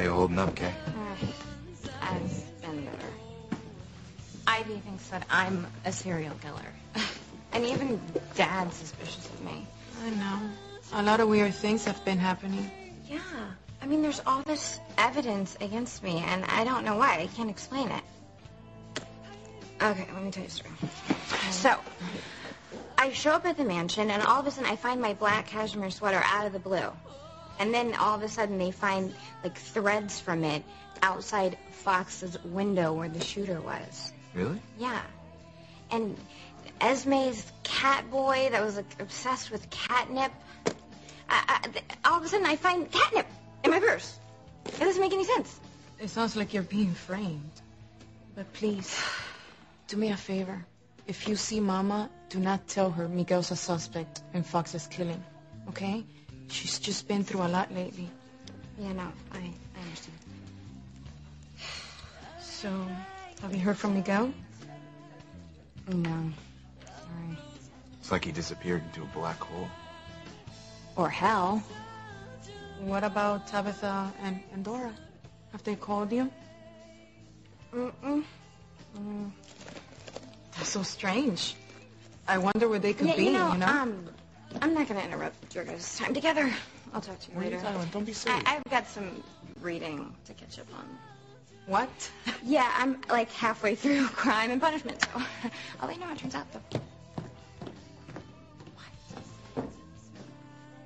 How you holding up, Kay? Uh, I've been better. Ivy thinks that I'm a serial killer. And even Dad's suspicious of me. I know. A lot of weird things have been happening. Yeah. I mean, there's all this evidence against me, and I don't know why. I can't explain it. Okay, let me tell you a story. So, I show up at the mansion, and all of a sudden I find my black cashmere sweater out of the blue. And then all of a sudden they find, like, threads from it outside Fox's window where the shooter was. Really? Yeah. And Esme's cat boy that was like, obsessed with catnip. I, I, all of a sudden, I find catnip in my purse. It doesn't make any sense. It sounds like you're being framed. But please, do me a favor. If you see Mama, do not tell her Miguel's a suspect in Fox's killing. Okay? She's just been through a lot lately. Yeah, no, I, I understand. So, have you heard from Miguel? No, sorry. It's like he disappeared into a black hole. Or hell. What about Tabitha and, and Dora? Have they called you? Mm-mm. Mm. That's so strange. I wonder where they could Yeah, be, you know, you know? um, I'm not gonna interrupt your guys' time together. I'll talk to you What are you later. Don't be silly. I, I've got some reading to catch up on. what? Yeah, I'm like halfway through Crime and Punishment, so I'll let you know how it turns out, though.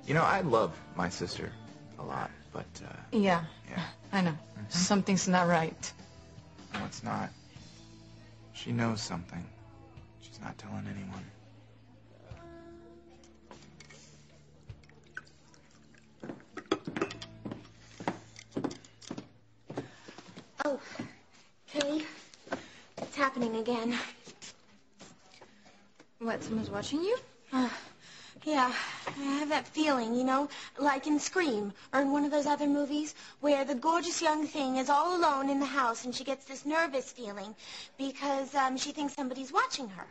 You know, I love my sister a lot, but uh, Yeah, yeah, I know. Something's not right. no, it's not. She knows something. She's not telling anyone. Oh, Kay, it's happening again. What, someone's watching you? Uh, yeah, I have that feeling, you know, like in Scream or in one of those other movies where the gorgeous young thing is all alone in the house and she gets this nervous feeling because um, she thinks somebody's watching her.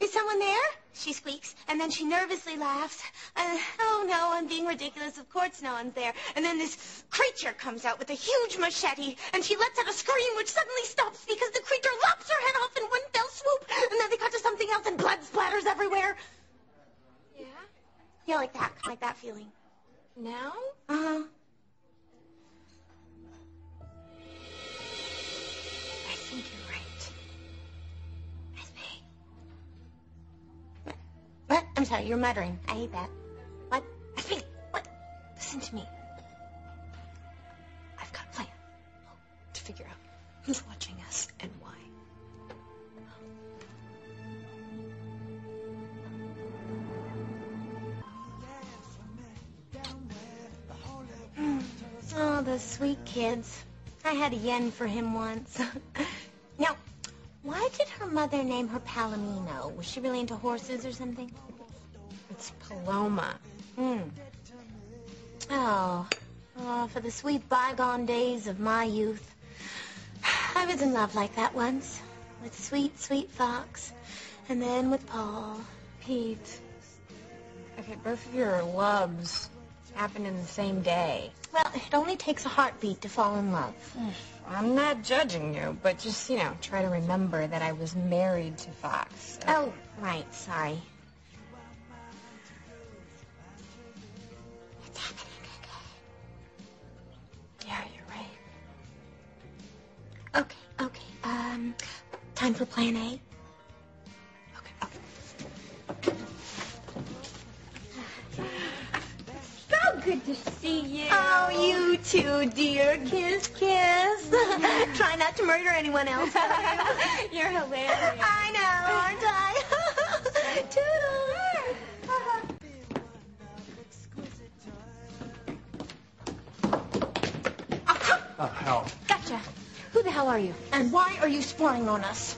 Is someone there? She squeaks, and then she nervously laughs. Uh, oh no, I'm being ridiculous. Of course no one's there. And then this creature comes out with a huge machete, and she lets out a scream which suddenly stops because the creature lops her head off in one fell swoop, and then they cut to something else, and blood splatters everywhere. Yeah? Yeah, like that, like that feeling. Now? Uh I'm sorry, you're muttering. I hate that. What? Esme, what? Listen to me. I've got a plan to figure out who's watching us and why. Oh, those sweet kids. I had a yen for him once. now, why did her mother name her Palomino? Was she really into horses or something? It's Paloma. Hmm. Oh, oh, for the sweet bygone days of my youth. I was in love like that once, with sweet, sweet Fox, and then with Paul. Pete. Okay, both of your loves happened in the same day. Well, it only takes a heartbeat to fall in love. I'm not judging you, but just, you know, try to remember that I was married to Fox. Oh, right, sorry. Um, time for plan A. Okay, okay. So good to see you. Oh, you too, dear. Kiss, kiss. Try not to murder anyone else. You're hilarious. I know, aren't I? Toodles. Oh, hell. Gotcha. Who the hell are you? And why are you spying on us?